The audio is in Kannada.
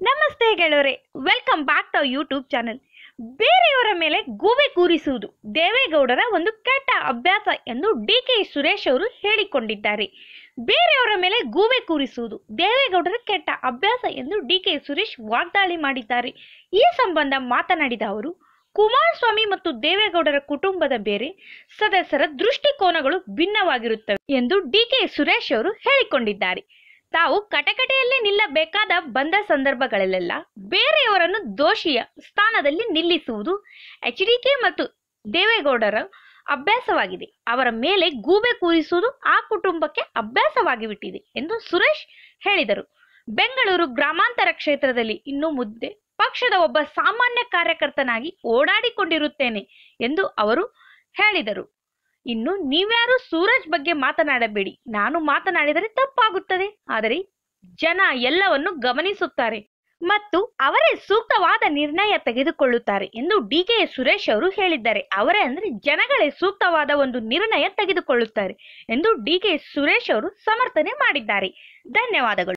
ನಮಸ್ತೆ ಗೆಳವರೆ welcome back to YouTube channel ಬೇರೆಯವರ ಮೇಲೆ ಗೂಬೆ ಕೂರಿಸುವುದು ದೇವೇಗೌಡರ ಒಂದು ಕೆಟ್ಟ ಅಭ್ಯಾಸ ಎಂದು ಡಿ ಕೆ ಸುರೇಶ್ ಅವರು ಹೇಳಿಕೊಂಡಿದ್ದಾರೆ. ಬೇರೆಯವರ ಮೇಲೆ ಗೂಬೆ ಕೂರಿಸುವುದು ದೇವೇಗೌಡರ ಕೆಟ್ಟ ಅಭ್ಯಾಸ ಎಂದು ಡಿ ಕೆ ಸುರೇಶ್ ವಾಗ್ದಾಳಿ ಮಾಡಿದ್ದಾರೆ. ಈ ಸಂಬಂಧ ಮಾತನಾಡಿದ ಅವರು, ಕುಮಾರಸ್ವಾಮಿ ಮತ್ತು ದೇವೇಗೌಡರ ಕುಟುಂಬದ ಬೇರೆ ಸದಸ್ಯರ ದೃಷ್ಟಿಕೋನಗಳು ಭಿನ್ನವಾಗಿರುತ್ತವೆ ಎಂದು ಡಿ ಕೆ ಸುರೇಶ್ ಅವರು ಹೇಳಿಕೊಂಡಿದ್ದಾರೆ. ತಾವು ಕಟಕಟೆಯಲ್ಲಿ ನಿಲ್ಲಬೇಕಾದ ಬಂದ ಸಂದರ್ಭಗಳಲ್ಲೆಲ್ಲ ಬೇರೆಯವರನ್ನು ದೋಷಿಯ ಸ್ಥಾನದಲ್ಲಿ ನಿಲ್ಲಿಸುವುದು ಎಚ್ ಡಿ ಕೆ ಮತ್ತು ದೇವೇಗೌಡರ ಅಭ್ಯಾಸವಾಗಿದೆ. ಅವರ ಮೇಲೆ ಗೂಬೆ ಕೂರಿಸುವುದು ಆ ಕುಟುಂಬಕ್ಕೆ ಅಭ್ಯಾಸವಾಗಿ ಬಿಟ್ಟಿದೆ ಎಂದು ಸುರೇಶ್ ಹೇಳಿದರು. ಬೆಂಗಳೂರು ಗ್ರಾಮಾಂತರ ಕ್ಷೇತ್ರದಲ್ಲಿ ಇನ್ನು ಮುದ್ದೆ ಪಕ್ಷದ ಒಬ್ಬ ಸಾಮಾನ್ಯ ಕಾರ್ಯಕರ್ತನಾಗಿ ಓಡಾಡಿಕೊಂಡಿರುತ್ತೇನೆ ಎಂದು ಅವರು ಹೇಳಿದರು. ಇನ್ನು ನೀವ್ಯಾರು ಸೂರಜ್ ಬಗ್ಗೆ ಮಾತನಾಡಬೇಡಿ. ನಾನು ಮಾತನಾಡಿದರೆ ತಪ್ಪಾಗುತ್ತದೆ. ಆದರೆ ಜನ ಎಲ್ಲವನ್ನು ಗಮನಿಸುತ್ತಾರೆ ಮತ್ತು ಅವರೇ ಸೂಕ್ತವಾದ ನಿರ್ಣಯ ತೆಗೆದುಕೊಳ್ಳುತ್ತಾರೆ ಎಂದು ಡಿ ಕೆ ಸುರೇಶ್ ಅವರು ಹೇಳಿದ್ದಾರೆ. ಅವರೇ ಅಂದ್ರೆ ಜನಗಳೇ ಸೂಕ್ತವಾದ ಒಂದು ನಿರ್ಣಯ ತೆಗೆದುಕೊಳ್ಳುತ್ತಾರೆ ಎಂದು ಡಿ ಕೆ ಸುರೇಶ್ ಅವರು ಸಮರ್ಥನೆ ಮಾಡಿದ್ದಾರೆ. ಧನ್ಯವಾದಗಳು.